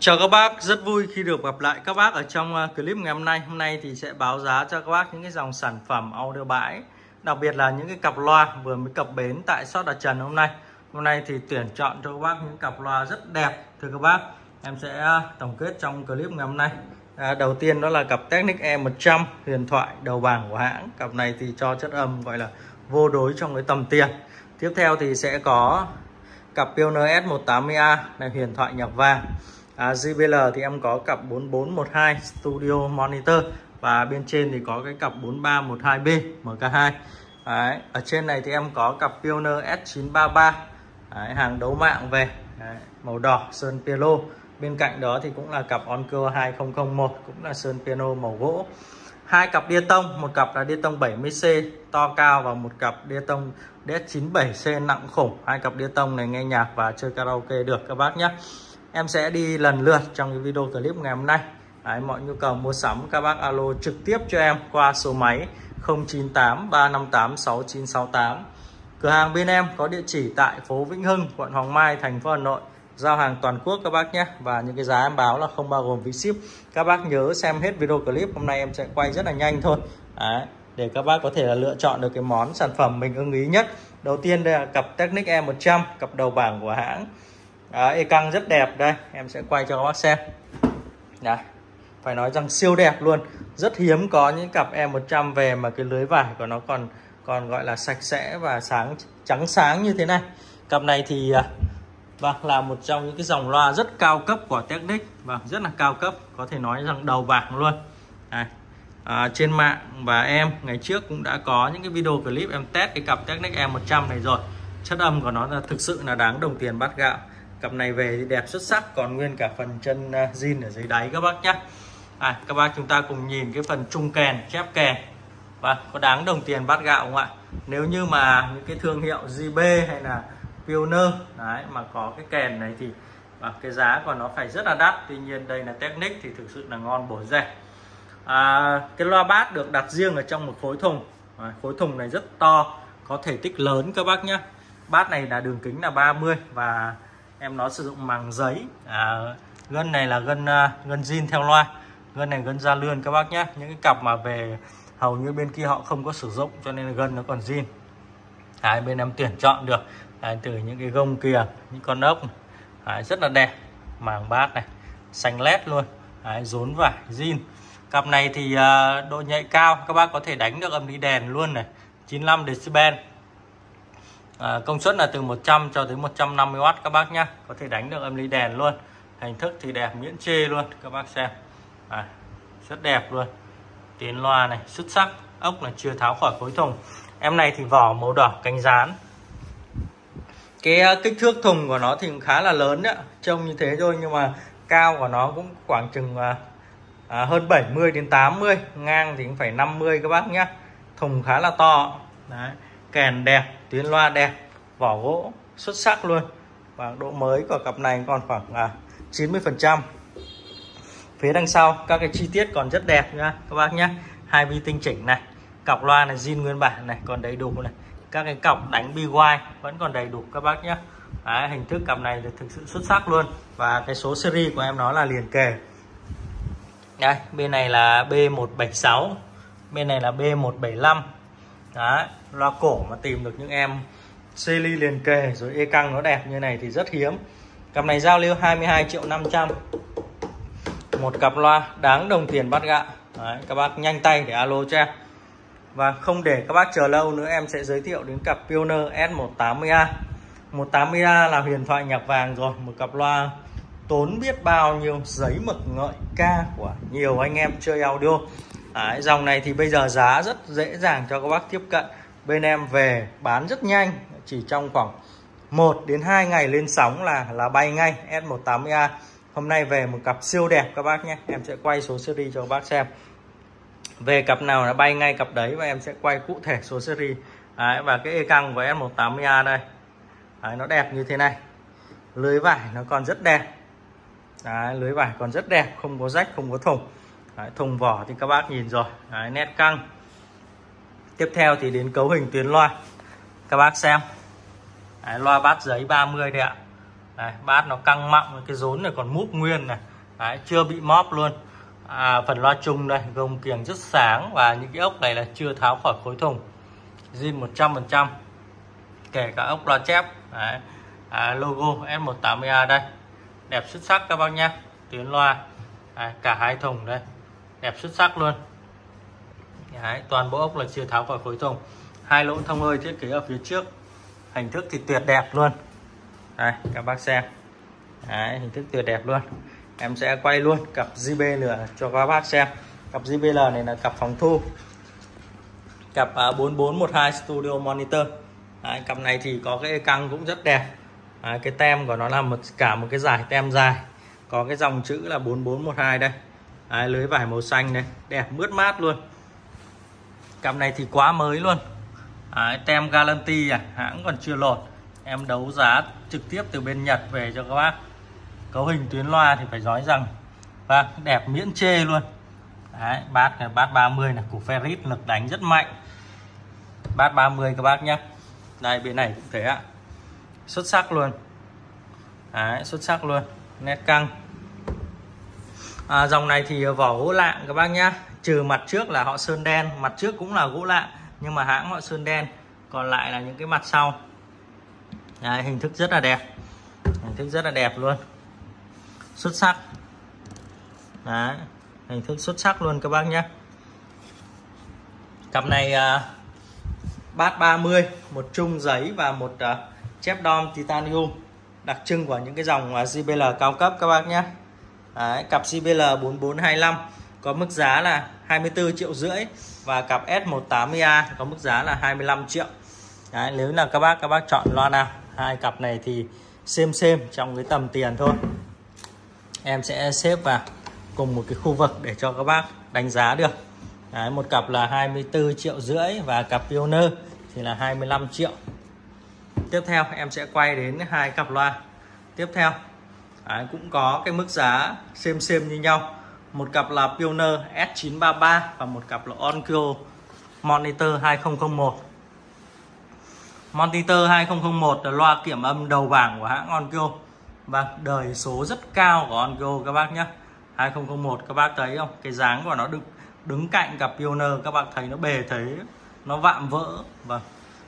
Chào các bác, rất vui khi được gặp lại các bác ở trong à, clip ngày hôm nay. Hôm nay thì sẽ báo giá cho các bác những cái dòng sản phẩm audio bãi, đặc biệt là những cái cặp loa vừa mới cập bến tại shop Đạt Trần hôm nay. Hôm nay thì tuyển chọn cho các bác những cặp loa rất đẹp thưa các bác. Em sẽ à, tổng kết trong clip ngày hôm nay. À, đầu tiên đó là cặp Technic E100 huyền thoại đầu bảng của hãng. Cặp này thì cho chất âm gọi là vô đối trong cái tầm tiền. Tiếp theo thì sẽ có cặp Pioneer S180A này huyền thoại nhạc vàng à, JBL thì em có cặp 4412 Studio Monitor và bên trên thì có cái cặp 4312B MK2 Đấy, ở trên này thì em có cặp Pioneer S933 Đấy, hàng đấu mạng về. Đấy, màu đỏ sơn piano. Bên cạnh đó thì cũng là cặp Onkyo 2001 cũng là sơn piano màu gỗ. Hai cặp đia tông một cặp là đia tông 70C to cao và một cặp đia tông DS97C nặng khủng. Hai cặp đia tông này nghe nhạc và chơi karaoke được các bác nhé em sẽ đi lần lượt trong cái video clip ngày hôm nay. Đấy, mọi nhu cầu mua sắm các bác alo trực tiếp cho em qua số máy 098 358 6968 cửa hàng bên em có địa chỉ tại phố Vĩnh Hưng quận Hoàng Mai thành phố Hà Nội. Giao hàng toàn quốc các bác nhé. Và những cái giá em báo là không bao gồm phí ship. Các bác nhớ xem hết video clip hôm nay em sẽ quay rất là nhanh thôi. Đấy, để các bác có thể là lựa chọn được cái món sản phẩm mình ưng ý nhất. Đầu tiên đây là cặp Technic E100 cặp đầu bảng của hãng. Đấy, e căng rất đẹp đây. Em sẽ quay cho các bác xem. Đấy, phải nói rằng siêu đẹp luôn. Rất hiếm có những cặp E100 về mà cái lưới vải của nó còn còn gọi là sạch sẽ và sáng trắng sáng như thế này. Cặp này thì à, vâng là một trong những cái dòng loa rất cao cấp của Technic. Và rất là cao cấp. Có thể nói rằng đầu bảng luôn. Đây. À, trên mạng và em ngày trước cũng đã có những cái video clip em test cái cặp Technic E100 này rồi. Chất âm của nó là thực sự là đáng đồng tiền bát gạo cặp này về thì đẹp xuất sắc còn nguyên cả phần chân à, zin ở dưới đáy các bác nhé à, các bác chúng ta cùng nhìn cái phần trung kèn chép kèn. Và có đáng đồng tiền bát gạo không ạ? Nếu như mà những cái thương hiệu JB hay là Pioneer đấy mà có cái kèn này thì và cái giá của nó phải rất là đắt. Tuy nhiên đây là Technic thì thực sự là ngon bổ rẻ. À, cái loa bát được đặt riêng ở trong một khối thùng. À, khối thùng này rất to có thể tích lớn các bác nhé bát này là đường kính là 30 và em nó sử dụng màng giấy. À, gân này là gân à, gân zin theo loa. Gân này gân da lươn các bác nhé. Những cái cặp mà về hầu như bên kia họ không có sử dụng cho nên gân nó còn zin à, bên em tuyển chọn được. À, từ những cái gông kia những con ốc à, rất là đẹp. Màng bát này xanh led luôn. À, rốn vải zin cặp này thì à, độ nhạy cao các bác có thể đánh được âm lý đèn luôn này. 95 decibel à, công suất là từ 100 cho tới 150W các bác nhá. Có thể đánh được âm ly đèn luôn. Hình thức thì đẹp miễn chê luôn các bác xem. À, rất đẹp luôn. Tiến loa này xuất sắc. Ốc là chưa tháo khỏi khối thùng. Em này thì vỏ màu đỏ cánh rán. Cái à, kích thước thùng của nó thì khá là lớn đấy trông như thế thôi nhưng mà cao của nó cũng khoảng chừng à, à hơn 70 đến 80 ngang thì cũng phải 50 các bác nhá. Thùng khá là to. Đấy kèn đẹp tuyến loa đẹp vỏ gỗ xuất sắc luôn. Và độ mới của cặp này còn khoảng à, 90 phần trăm. Phía đằng sau các cái chi tiết còn rất đẹp nha các bác nhé hai vi tinh chỉnh này cọc loa này zin nguyên bản này còn đầy đủ này. Các cái cọc đánh bi BY vẫn còn đầy đủ các bác nhé Đấy, hình thức cặp này thì thực sự xuất sắc luôn. Và cái số series của em nó là liền kề. Đây bên này là B176 bên này là B175 Đấy, loa cổ mà tìm được những em Seli liền kề rồi e căng nó đẹp như này thì rất hiếm. Cặp này giao lưu 22 triệu 500 một cặp loa đáng đồng tiền bát gạo Đấy, các bác nhanh tay để alo cho em. Và không để các bác chờ lâu nữa em sẽ giới thiệu đến cặp Pioneer S180A 180A là huyền thoại nhạc vàng rồi một cặp loa tốn biết bao nhiêu giấy mực ngợi ca của nhiều anh em chơi audio. Đấy, dòng này thì bây giờ giá rất dễ dàng cho các bác tiếp cận. Bên em về bán rất nhanh chỉ trong khoảng 1 đến 2 ngày lên sóng là là bay ngay S180A hôm nay về một cặp siêu đẹp các bác nhé. Em sẽ quay số series cho các bác xem. Về cặp nào là bay ngay cặp đấy và em sẽ quay cụ thể số series. Đấy, và cái e căng của S180A đây. Đấy, nó đẹp như thế này. Lưới vải nó còn rất đẹp. Đấy, lưới vải còn rất đẹp không có rách không có thủng. Đấy, thùng vỏ thì các bác nhìn rồi. Đấy, nét căng. Tiếp theo thì đến cấu hình tuyến loa. Các bác xem. Đấy, loa bát giấy 30 đây ạ. Đấy, bát nó căng mọng cái rốn này còn múp nguyên này. Đấy, chưa bị móp luôn. À, phần loa chung đây gồng kiềng rất sáng và những cái ốc này là chưa tháo khỏi khối thùng. Zin 100% kể cả ốc loa chép. Đấy. À, logo S180A đây. Đẹp xuất sắc các bác nhé. Tuyến loa. À, cả hai thùng đây đẹp xuất sắc luôn. Đấy, toàn bộ ốc là chưa tháo khỏi khối thùng. Hai lỗ thông hơi thiết kế ở phía trước. Hình thức thì tuyệt đẹp luôn. Đây các bác xem. Đấy, hình thức tuyệt đẹp luôn. Em sẽ quay luôn cặp JB nữa cho các bác xem. Cặp JBL này là cặp phòng thu. Cặp à, 4412 Studio Monitor. Đấy, cặp này thì có cái căng cũng rất đẹp. Đấy, cái tem của nó là một cả một cái giải tem dài. Có cái dòng chữ là 4412 đây. Đấy, lưới vải màu xanh này đẹp mướt mát luôn. Cặp này thì quá mới luôn. Đấy, tem Galanti à hãng còn chưa lột. Em đấu giá trực tiếp từ bên Nhật về cho các bác. Cấu hình tuyến loa thì phải nói rằng và vâng, đẹp miễn chê luôn. Đấy, bát này bát 30 là của ferrit lực đánh rất mạnh. Bát 30 các bác nhé. Đây bên này cũng thế ạ. Xuất sắc luôn. Đấy, xuất sắc luôn. Nét căng à, dòng này thì vỏ gỗ lạng các bác nhá. Trừ mặt trước là họ sơn đen mặt trước cũng là gỗ lạng nhưng mà hãng họ sơn đen. Còn lại là những cái mặt sau. Đấy, hình thức rất là đẹp. Hình thức rất là đẹp luôn. Xuất sắc. Đấy, hình thức xuất sắc luôn các bác nhé cặp này à, bát 30 một chung giấy và một à, chép đom titanium đặc trưng của những cái dòng à, uh, JBL cao cấp các bác nhé Đấy, cặp JBL 4425 có mức giá là 24 triệu rưỡi và cặp S180A có mức giá là 25 triệu. Đấy, nếu là các bác các bác chọn loa nào. Hai cặp này thì xem xem trong cái tầm tiền thôi. Em sẽ xếp vào cùng một cái khu vực để cho các bác đánh giá được. Đấy, một cặp là 24 triệu rưỡi và cặp Pioneer thì là 25 triệu. Tiếp theo em sẽ quay đến hai cặp loa. Tiếp theo. Đấy, cũng có cái mức giá xem xem như nhau. Một cặp là Pioneer S933 và một cặp là Onkyo Monitor 2001 Monitor 2001 là loa kiểm âm đầu bảng của hãng Onkyo. Và đời số rất cao của Onkyo các bác nhé 2001 các bác thấy không? Cái dáng của nó đứng, đứng cạnh cặp Pioneer Các bác thấy nó bề thế Nó vạm vỡ. Và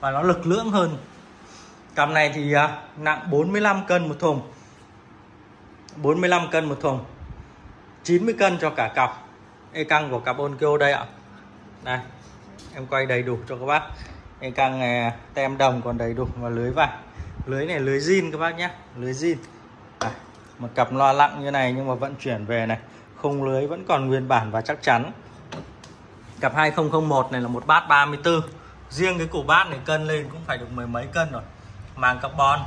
Và nó lực lưỡng hơn. Cặp này thì à, nặng 45 cân một thùng. 45 cân một thùng. 90 cân cho cả cặp. E căng của cặp Onkyo đây ạ. Đây Em quay đầy đủ cho các bác. E căng này tem đồng còn đầy đủ và lưới vải. Lưới này lưới zin các bác nhé. Lưới zin. À, một cặp loa lặng như này nhưng mà vận chuyển về này. Khung lưới vẫn còn nguyên bản và chắc chắn. Cặp 2001 này là một bát 34 riêng cái cổ bát này cân lên cũng phải được mười mấy cân rồi. Màng carbon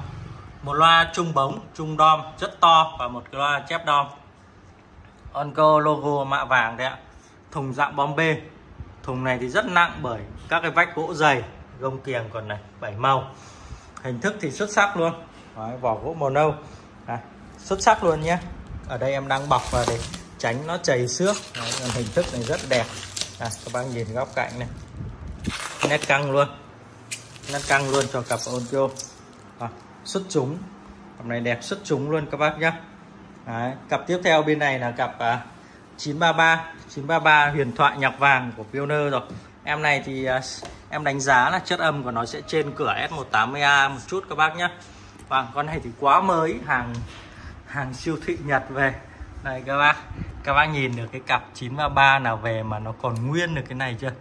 một loa trung bóng trung đom rất to và một cái loa chép đom. Onco logo mạ vàng đấy ạ. Thùng dạng bom bê. Thùng này thì rất nặng bởi các cái vách gỗ dày gông kiềng còn này bảy màu. Hình thức thì xuất sắc luôn. Đấy, vỏ gỗ màu nâu. À, xuất sắc luôn nhé. Ở đây em đang bọc vào để tránh nó chảy xước. Đấy, hình thức này rất đẹp. À, các bác nhìn góc cạnh này. Nét căng luôn. Nét căng luôn cho cặp Onkyo à, xuất chúng. Cặp này đẹp xuất chúng luôn các bác nhé Đấy, cặp tiếp theo bên này là cặp à, 933 933 huyền thoại nhạc vàng của Pioneer rồi. Em này thì à, em đánh giá là chất âm của nó sẽ trên cửa S180A một chút các bác nhé và vâng, con này thì quá mới hàng hàng siêu thị Nhật về. Này các bác các bác nhìn được cái cặp 933 nào về mà nó còn nguyên được cái này chưa?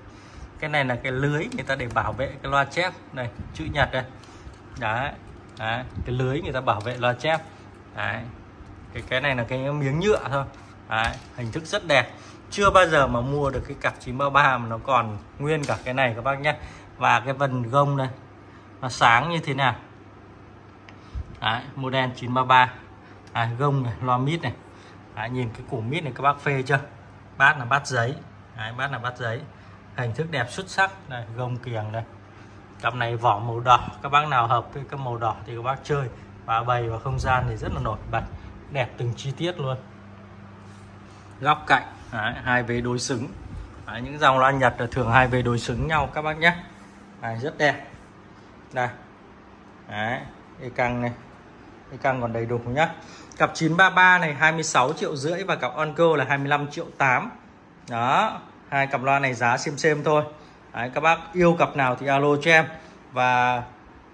Cái này là cái lưới người ta để bảo vệ cái loa chép này chữ Nhật đây. Đấy, đấy cái lưới người ta bảo vệ loa chép. Đấy cái cái này là cái miếng nhựa thôi. Đấy, hình thức rất đẹp. Chưa bao giờ mà mua được cái cặp 933 mà nó còn nguyên cả cái này các bác nhé. Và cái vần gông đây nó sáng như thế nào? Đấy, model 933 à, gông này loa mít này. Đấy, nhìn cái củ mít này các bác phê chưa? Bát là bát giấy. Đấy, bát là bát giấy. Hình thức đẹp xuất sắc. Này gông kiềng đây cặp này vỏ màu đỏ. Các bác nào hợp với cái màu đỏ thì các bác chơi. Và bày vào không gian thì rất là nổi bật. Đẹp từng chi tiết luôn. Góc cạnh. Đấy, hai vế đối xứng. Đấy, những dòng loa Nhật là thường hai vế đối xứng nhau các bác nhé. Đấy, rất đẹp. Đây. Đấy, cái căng này. Cái càng còn đầy đủ nhá. Cặp 933 này 26 triệu rưỡi và cặp Onco là 25 triệu 8 đó hai cặp loa này giá xem xem thôi. Đấy, các bác yêu cặp nào thì alo cho em. Và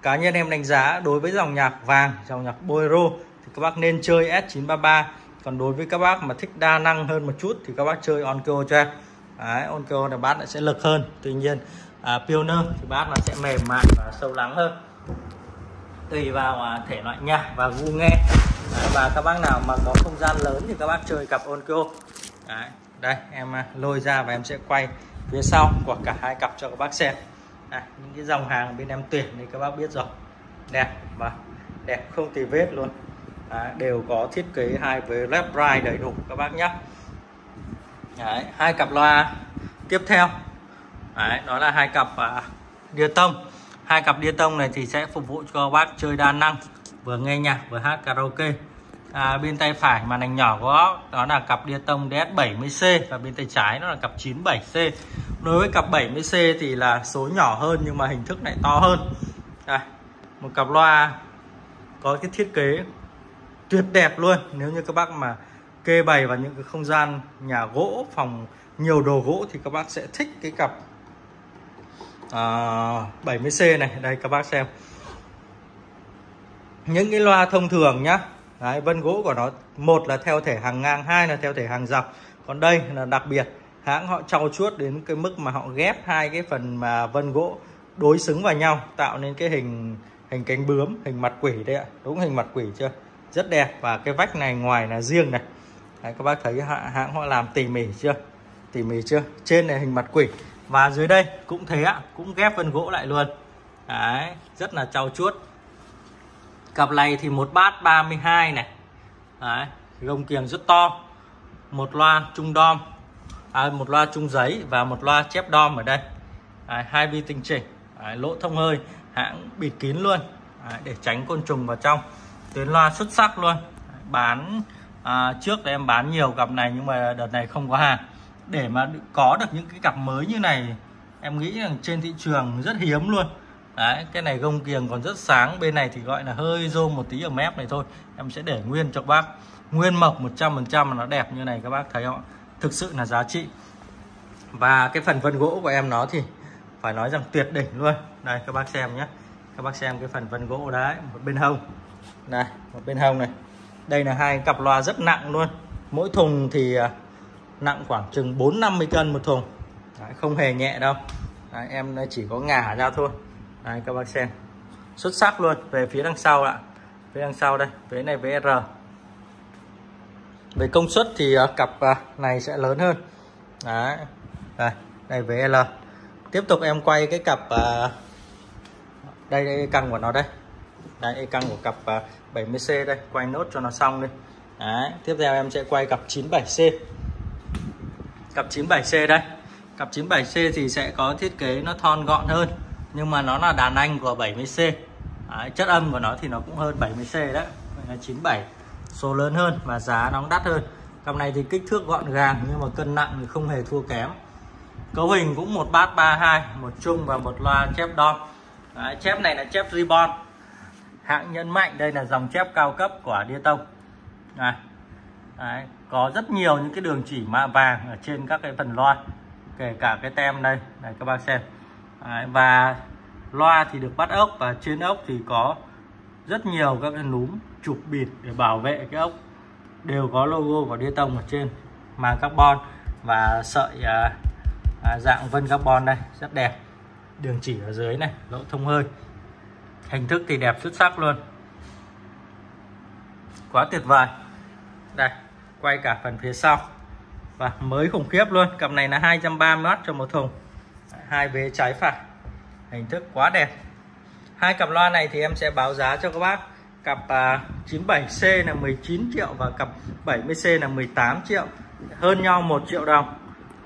cá nhân em đánh giá đối với dòng nhạc vàng dòng nhạc bolero thì các bác nên chơi S933 còn đối với các bác mà thích đa năng hơn một chút thì các bác chơi onkyo cho em. Đấy, Onkyo là bát sẽ lực hơn. Tuy nhiên à, Pioneer thì bát nó sẽ mềm mại và sâu lắng hơn. Tùy vào à, thể loại nhạc và gu nghe. Đấy, và các bác nào mà có không gian lớn thì các bác chơi cặp onkyo Đấy, đây em à, lôi ra và em sẽ quay phía sau của cả hai cặp cho các bác xem. À, những cái dòng hàng bên em tuyển thì các bác biết rồi. Đẹp và đẹp không tì vết luôn. À, đều có thiết kế hai với left right đầy đủ các bác nhé. Đấy, hai cặp loa tiếp theo. Đấy, đó là hai cặp à, đia tông. Hai cặp đia tông này thì sẽ phục vụ cho các bác chơi đa năng vừa nghe nhạc vừa hát karaoke à, bên tay phải màn hình nhỏ có đó là cặp đia tông DS70C và bên tay trái nó là cặp 97C đối với cặp 70C thì là số nhỏ hơn nhưng mà hình thức lại to hơn. À, một cặp loa có cái thiết kế tuyệt đẹp luôn. Nếu như các bác mà kê bày vào những cái không gian nhà gỗ phòng nhiều đồ gỗ thì các bác sẽ thích cái cặp à, 70C này. Đây các bác xem. Những cái loa thông thường nhá Đấy, vân gỗ của nó một là theo thể hàng ngang hai là theo thể hàng dọc. Còn đây là đặc biệt hãng họ trau chuốt đến cái mức mà họ ghép hai cái phần mà vân gỗ đối xứng vào nhau tạo nên cái hình hình cánh bướm hình mặt quỷ đấy ạ. Đúng hình mặt quỷ chưa? Rất đẹp. Và cái vách này ngoài là riêng này. Đấy, các bác thấy hãng họ làm tỉ mỉ chưa? Tỉ mỉ chưa? Trên này hình mặt quỷ. Và dưới đây cũng thế ạ cũng ghép vân gỗ lại luôn. Đấy rất là trau chuốt cặp này thì một bát 32 này. Đấy gông kiềng rất to một loa trung đom à, một loa trung giấy và một loa chép đom ở đây. À, hai vi tinh chỉnh. À, lỗ thông hơi hãng bịt kín luôn. À, để tránh côn trùng vào trong. Tuyến loa xuất sắc luôn. Bán à, trước em bán nhiều cặp này nhưng mà đợt này không có hàng. Để mà có được những cái cặp mới như này em nghĩ rằng trên thị trường rất hiếm luôn. Đấy, cái này gông kiềng còn rất sáng. Bên này thì gọi là hơi rôm một tí ở mép này thôi. Em sẽ để nguyên cho các bác. Nguyên mộc 100% mà nó đẹp như này các bác thấy không thực sự là giá trị. Và cái phần vân gỗ của em nó thì phải nói rằng tuyệt đỉnh luôn. Đây các bác xem nhé. Các bác xem cái phần vân gỗ đấy một bên hông. Này một bên hông này. Đây là hai cặp loa rất nặng luôn. Mỗi thùng thì à, nặng khoảng chừng 4 50 cân một thùng. Đấy, không hề nhẹ đâu. Đấy, em chỉ có ngả ra thôi đây các bác xem. Xuất sắc luôn. Về phía đằng sau ạ. Phía đằng sau đây. Vế này vế R. Về công suất thì à, cặp à, này sẽ lớn hơn. Đấy. Đây đây vế L. Tiếp tục em quay cái cặp à, đây, đây căng của nó đây. Đây căng của cặp 70C đây. Quay nốt cho nó xong đi. Đấy. Tiếp theo em sẽ quay cặp 97C cặp 97C đây. Cặp 97C thì sẽ có thiết kế nó thon gọn hơn nhưng mà nó là đàn anh của 70C đấy, chất âm của nó thì nó cũng hơn 70C đấy là 97 số lớn hơn và giá nó cũng đắt hơn. Cặp này thì kích thước gọn gàng nhưng mà cân nặng thì không hề thua kém. Cấu hình cũng một bát 32 một chung và một loa chép đo đấy, chép này là chép ribbon hãng nhân mạnh đây là dòng chép cao cấp của Đia Tông. Này đấy, có rất nhiều những cái đường chỉ mạ vàng ở trên các cái phần loa kể cả cái tem đây. Này các bác xem. Đấy, và loa thì được bắt ốc và trên ốc thì có rất nhiều các cái núm chụp bịt để bảo vệ cái ốc. Đều có logo của đĩa tông ở trên màng carbon và sợi à, à, dạng vân carbon đây rất đẹp. Đường chỉ ở dưới này lỗ thông hơi. Hình thức thì đẹp xuất sắc luôn. Quá tuyệt vời. Đây quay cả phần phía sau. Và mới khủng khiếp luôn cặp này là 230W cho một thùng hai vế trái phải. Hình thức quá đẹp. Hai cặp loa này thì em sẽ báo giá cho các bác. Cặp à, 97C là 19 triệu và cặp 70C là 18 triệu. Hơn nhau 1 triệu đồng.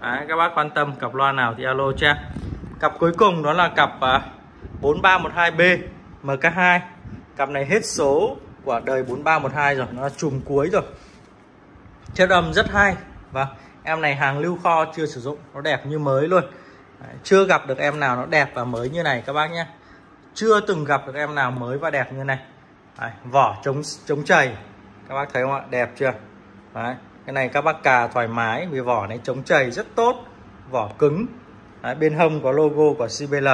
Đấy, các bác quan tâm cặp loa nào thì alo cho em. Cặp cuối cùng đó là cặp à, 4312B MK2 cặp này hết số của đời 4312 rồi nó trùng cuối rồi. Chất âm rất hay. Và em này hàng lưu kho chưa sử dụng nó đẹp như mới luôn. Đấy, chưa gặp được em nào nó đẹp và mới như này các bác nhé. Chưa từng gặp được em nào mới và đẹp như này. Đấy, vỏ chống chống chày. Các bác thấy không ạ? Đẹp chưa? Đấy, cái này các bác cà thoải mái vì vỏ này chống chày rất tốt. Vỏ cứng. Đấy, bên hông có logo của CBL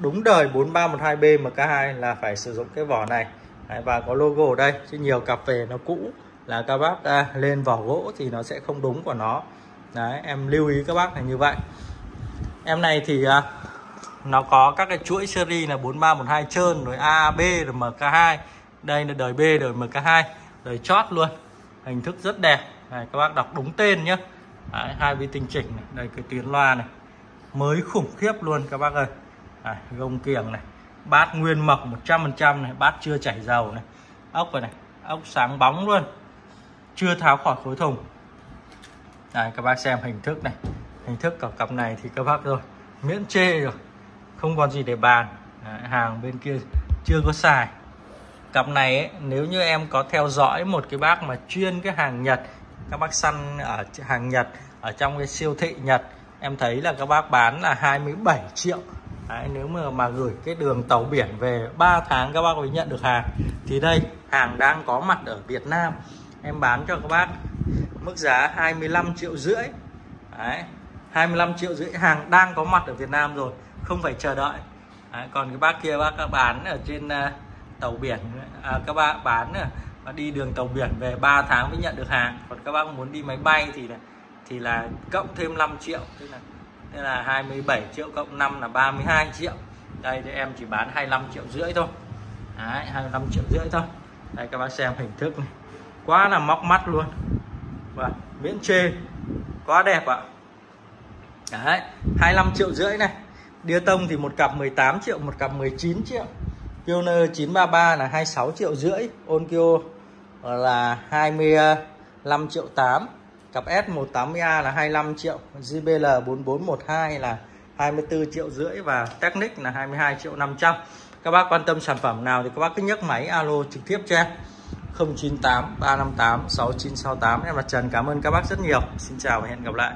đúng đời 4312B MK2 là phải sử dụng cái vỏ này. Đấy, và có logo ở đây. Chứ nhiều cặp về nó cũ là các bác à, lên vỏ gỗ thì nó sẽ không đúng của nó. Đấy em lưu ý các bác là như vậy em này thì à, nó có các cái chuỗi series là 4312 trơn rồi A, B rồi MK2 đây là đời B đời MK2 đời chót luôn. Hình thức rất đẹp. Này, các bác đọc đúng tên nhé Đấy, hai vi tinh chỉnh này. đây cái tuyến loa này. Mới khủng khiếp luôn các bác ơi. Đấy, gông kiềng này bát nguyên mộc 100% này bát chưa chảy dầu này. Ốc rồi này ốc sáng bóng luôn. Chưa tháo khỏi khối thùng. Đấy, các bác xem hình thức này hình thức cặp cặp này thì các bác rồi miễn chê rồi không còn gì để bàn. Đấy, hàng bên kia chưa có xài. Cặp này ấy, nếu như em có theo dõi một cái bác mà chuyên cái hàng Nhật các bác săn ở hàng Nhật ở trong cái siêu thị Nhật em thấy là các bác bán là 27 triệu. Đấy, nếu mà mà gửi cái đường tàu biển về 3 tháng các bác mới nhận được hàng. Thì đây hàng đang có mặt ở Việt Nam. Em bán cho các bác mức giá 25 triệu rưỡi. Đấy, 25 triệu rưỡi hàng đang có mặt ở Việt Nam rồi không phải chờ đợi. Đấy, còn cái bác kia bác các bán ở trên uh, tàu biển à, các bạn bán uh, đi đường tàu biển về 3 tháng mới nhận được hàng. Còn các bác muốn đi máy bay thì là thì là cộng thêm 5 triệu tức là tức là 27 triệu cộng 5 là 32 triệu. Đây thì em chỉ bán 25 triệu rưỡi thôi. Đấy, 25 triệu rưỡi thôi. Đây các bác xem hình thức này. Quá là móc mắt luôn. Và miễn chê. Quá đẹp ạ. à. Đấy, 25 triệu rưỡi này. Đia tông thì một cặp 18 triệu một cặp 19 triệu. Pioneer 933 là 26 triệu rưỡi. Onkyo là 25 triệu 8 Cặp S180A là 25 triệu. JBL 4412 là 24 triệu rưỡi Và Technic là 22 triệu 500 Các bác quan tâm sản phẩm nào thì các bác cứ nhấc máy alo trực tiếp cho em. 098 358 6968 Em là Trần cảm ơn các bác rất nhiều. Xin chào và hẹn gặp lại.